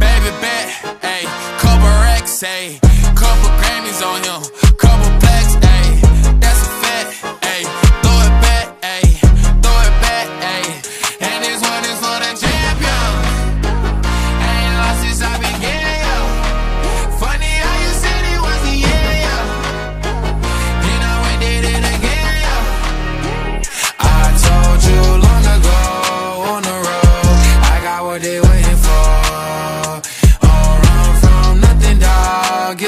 Baby bet, ayy, couple racks, ayy, couple Grammys on him,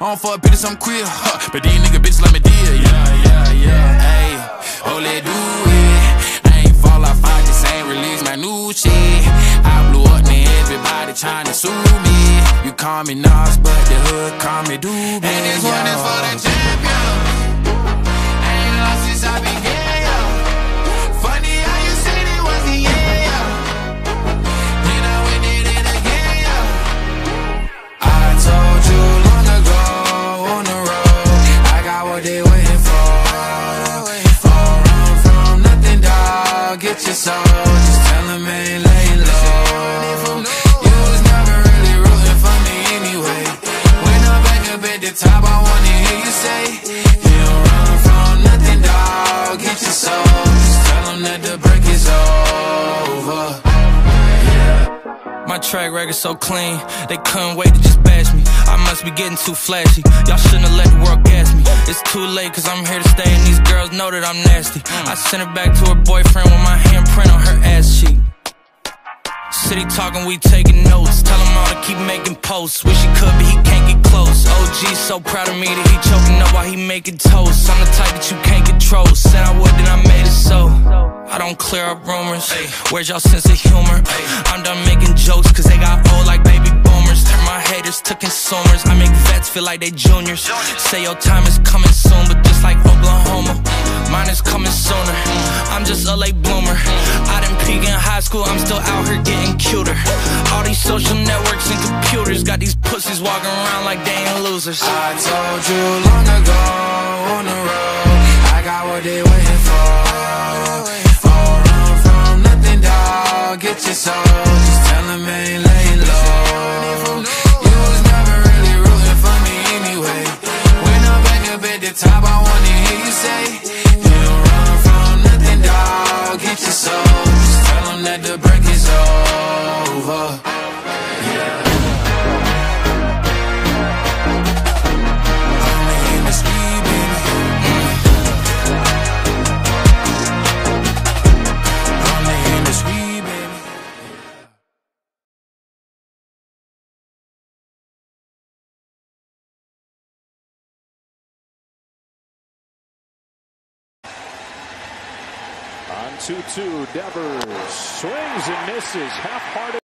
I don't fuck bitches, I'm queer, huh? But these nigga bitches let me deal, yeah, yeah, yeah. Ayy, oh, let do it. I ain't fall off, I just ain't release my new shit. I blew up, now everybody tryna sue me. You call me Nas, but the hood call me Doobie. And this one is for the champion. Get your soul, just tell them ain't laying low. You was never really rooting for me anyway. When I'm back up at the top, I wanna hear you say, You don't run from nothing, dog. Get your soul, just tell them that the break is over. My track record so clean, they couldn't wait to just bash me. I must be getting too flashy. Y'all shouldn't have let It's too late, cause I'm here to stay, and these girls know that I'm nasty. I sent her back to her boyfriend with my handprint on her ass cheek. City talking, we taking notes. Tell him all to keep making posts. Wish he could, but he can't get close. OG so proud of me that he choking up while he making toast. I'm the type that you can't control. Said I would, then I made it so. I don't clear up rumors. Where's y'all sense of humor? I'm done making jokes, cause they got old like baby boomers. My haters to consumers. I make vets feel like they juniors. Say your time is coming soon, but just like Oklahoma, mine is coming sooner. I'm just a late bloomer. I didn't peak in high school, I'm still out here getting cuter. All these social networks and computers got these pussies walking around like they ain't losers. I told you long ago on the road, I got what they waiting for. Don't run from nothing, dog. Get your soul, On 2 2, Devers swings and misses. Half hearted.